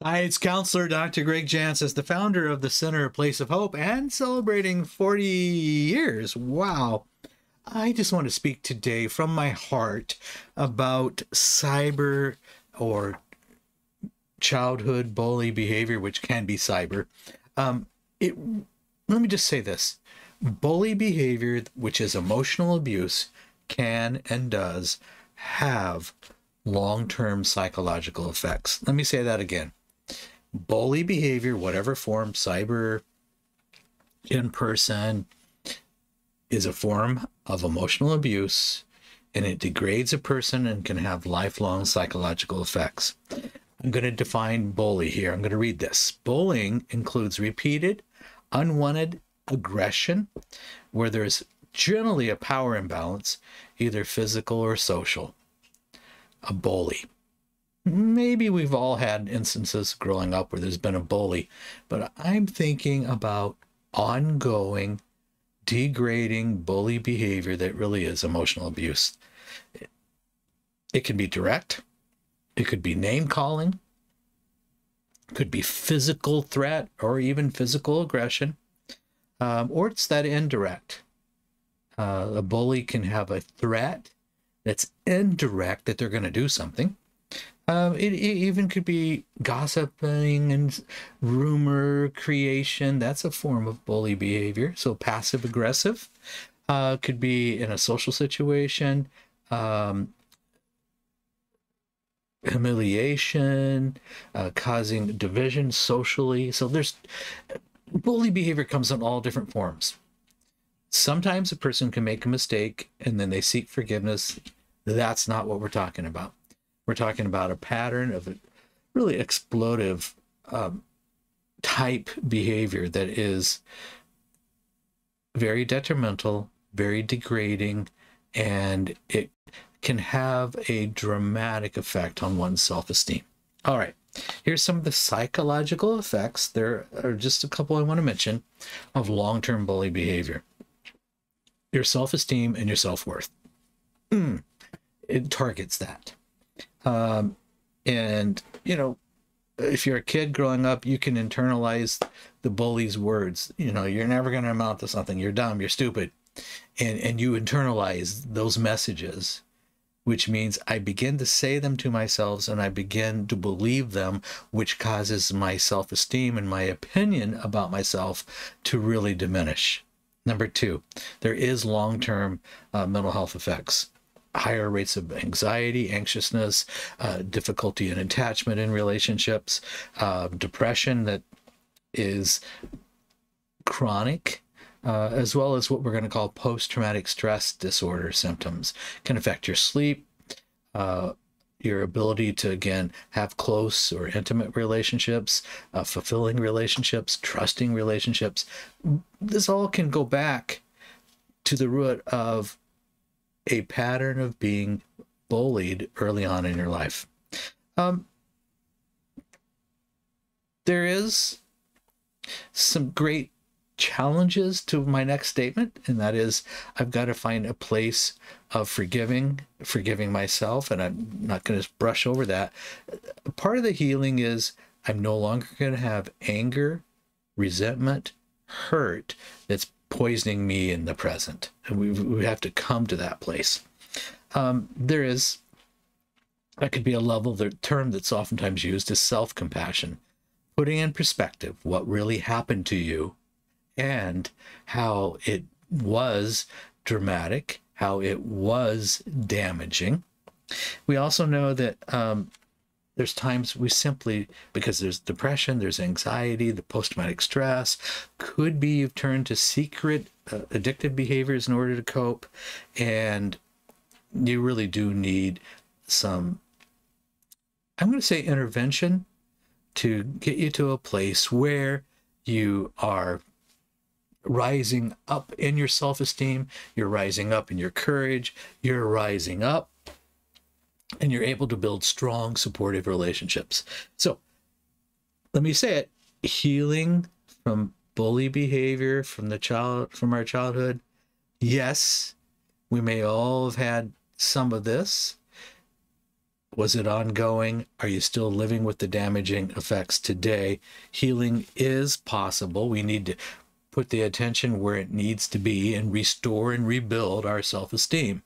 Hi, it's counselor Dr. Greg Jantz, the founder of the Center Place of Hope and celebrating 40 years. Wow. I just want to speak today from my heart about cyber or childhood bully behavior, which can be cyber. Um, it, let me just say this bully behavior, which is emotional abuse, can and does have long term psychological effects. Let me say that again bully behavior, whatever form, cyber, in person, is a form of emotional abuse and it degrades a person and can have lifelong psychological effects. I'm going to define bully here. I'm going to read this. Bullying includes repeated, unwanted aggression where there's generally a power imbalance, either physical or social. A bully maybe we've all had instances growing up where there's been a bully, but I'm thinking about ongoing, degrading bully behavior that really is emotional abuse. It can be direct, it could be name calling, could be physical threat or even physical aggression, um, or it's that indirect. Uh, a bully can have a threat that's indirect that they're going to do something um, it, it, even could be gossiping and rumor creation. That's a form of bully behavior. So passive aggressive uh, could be in a social situation, um, humiliation, uh, causing division socially. So there's bully behavior comes in all different forms. Sometimes a person can make a mistake and then they seek forgiveness. That's not what we're talking about. We're talking about a pattern of a really explosive um, type behavior that is very detrimental, very degrading, and it can have a dramatic effect on one's self esteem. All right, here's some of the psychological effects. There are just a couple I want to mention of long term bully behavior your self esteem and your self worth. Mm, it targets that. Um, and, you know, if you're a kid growing up, you can internalize the bully's words. You know, you're never going to amount to something. You're dumb. You're stupid. And, and you internalize those messages, which means I begin to say them to myself and I begin to believe them, which causes my self esteem and my opinion about myself to really diminish. Number two, there is long term uh, mental health effects higher rates of anxiety, anxiousness, uh, difficulty in attachment in relationships, uh, depression that is chronic. Uh, as well as what we're going to call post traumatic stress disorder symptoms, can affect your sleep, uh, your ability to again have close or intimate relationships, uh, fulfilling relationships, trusting relationships. This all can go back to the root of a pattern of being bullied early on in your life. Um, there is some great challenges to my next statement, and that is I've got to find a place of forgiving, forgiving myself, and I'm not going to brush over that. Part of the healing is I'm no longer going to have anger, resentment, hurt that's poisoning me in the present. And we, we have to come to that place. Um, there is, that could be a level, the term that's oftentimes used is self compassion, putting in perspective what really happened to you and how it was dramatic, how it was damaging. We also know that um, there's times we simply because there's depression there's anxiety the post-traumatic stress could be you've turned to secret uh, addictive behaviors in order to cope and you really do need some i'm going to say intervention to get you to a place where you are rising up in your self-esteem you're rising up in your courage you're rising up and you're able to build strong, supportive relationships. So let me say it healing from bully behavior from the child from our childhood yes we may all have had some of this. Was it ongoing? Are you still living with the damaging effects today? Healing is possible. We need to put the attention where it needs to be and restore and rebuild our self-esteem.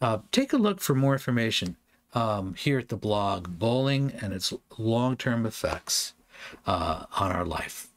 Uh, take a look for more information um, here at the blog bowling and its long term effects uh, on our life.